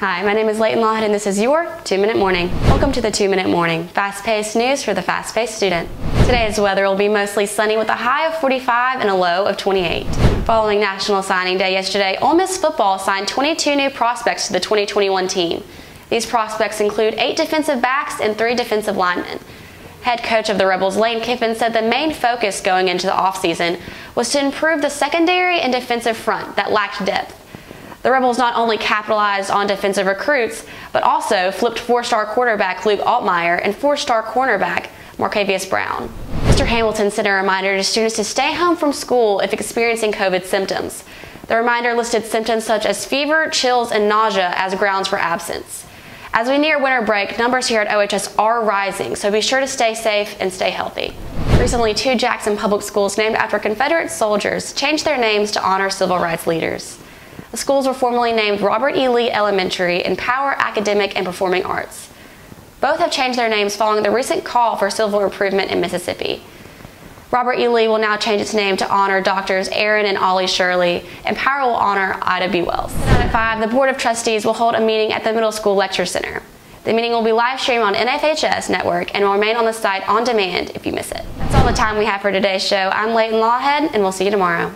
Hi, my name is Leighton Lawhead and this is your 2 Minute Morning. Welcome to the 2 Minute Morning, fast paced news for the fast paced student. Today's weather will be mostly sunny with a high of 45 and a low of 28. Following National Signing Day yesterday, Ole Miss football signed 22 new prospects to the 2021 team. These prospects include eight defensive backs and three defensive linemen. Head coach of the Rebels, Lane Kiffin, said the main focus going into the offseason was to improve the secondary and defensive front that lacked depth. The Rebels not only capitalized on defensive recruits, but also flipped four-star quarterback Luke Altmyer and four-star cornerback Marcavius Brown. Mr. Hamilton sent a reminder to students to stay home from school if experiencing COVID symptoms. The reminder listed symptoms such as fever, chills, and nausea as grounds for absence. As we near winter break, numbers here at OHS are rising, so be sure to stay safe and stay healthy. Recently, two Jackson public schools named after Confederate soldiers changed their names to honor civil rights leaders. The schools were formerly named Robert E. Lee Elementary and Power Academic and Performing Arts. Both have changed their names following the recent call for civil improvement in Mississippi. Robert E. Lee will now change its name to honor doctors Aaron and Ollie Shirley, and Power will honor Ida B. Wells. At 5, the Board of Trustees will hold a meeting at the Middle School Lecture Center. The meeting will be live streamed on NFHS Network and will remain on the site on demand if you miss it. That's all the time we have for today's show. I'm Leighton Lawhead, and we'll see you tomorrow.